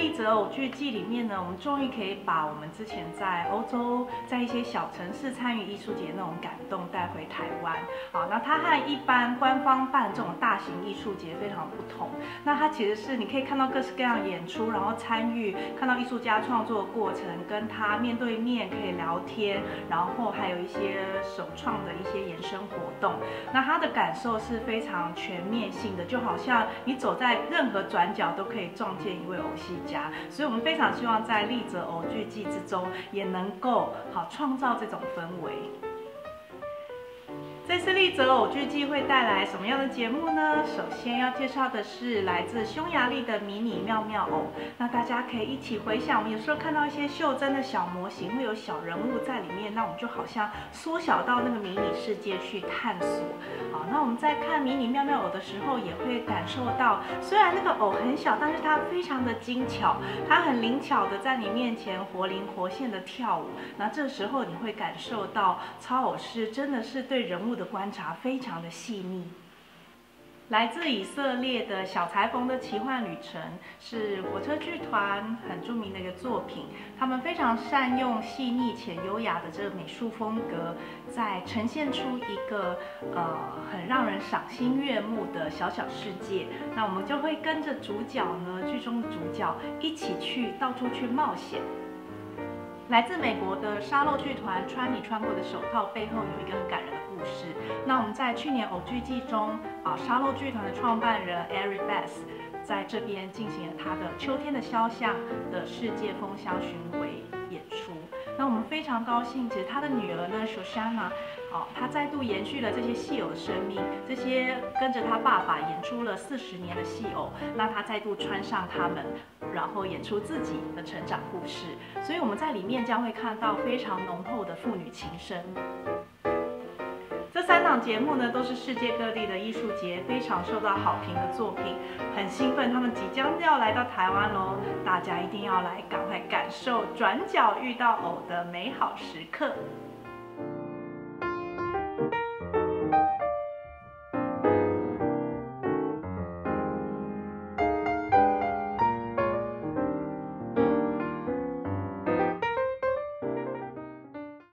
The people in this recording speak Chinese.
丽泽偶剧季里面呢，我们终于可以把我们之前在欧洲，在一些小城市参与艺术节那种感动带回台湾。好，那它和一般官方办这种大型艺术节非常不同。那它其实是你可以看到各式各样演出，然后参与，看到艺术家创作的过程，跟他面对面可以聊天，然后还有一些首创的一些延伸活动。那他的感受是非常全面性的，就好像你走在任何转角都可以撞见一位偶戏所以我们非常希望在丽泽偶剧季之中，也能够好创造这种氛围。这次丽泽偶剧季会带来什么样的节目呢？首先要介绍的是来自匈牙利的迷你妙妙偶。那大家可以一起回想，我们有时候看到一些袖珍的小模型，会有小人物在里面，那我们就好像缩小到那个迷你世界去探索。好，那我们在看迷你妙妙偶的时候，也会感受到，虽然那个偶很小，但是它非常的精巧，它很灵巧的在你面前活灵活现的跳舞。那这时候你会感受到操偶师真的是对人物。的观察非常的细腻。来自以色列的小裁缝的奇幻旅程是火车剧团很著名的一个作品。他们非常善用细腻且优雅的这个美术风格，在呈现出一个呃很让人赏心悦目的小小世界。那我们就会跟着主角呢，剧中的主角一起去到处去冒险。来自美国的沙漏剧团穿你穿过的手套背后有一个很感人的故事。那我们在去年偶剧季中啊，沙漏剧团的创办人 Eric Bass 在这边进行了他的《秋天的肖像》的世界风箱巡回。那我们非常高兴，其实他的女儿呢，Shoshana。哦，她再度延续了这些戏偶的生命，这些跟着他爸爸演出了四十年的戏偶，那他再度穿上他们，然后演出自己的成长故事。所以我们在里面将会看到非常浓厚的父女情深。三档节目呢，都是世界各地的艺术节非常受到好评的作品，很兴奋，他们即将要来到台湾喽，大家一定要来，赶快感受转角遇到偶的美好时刻。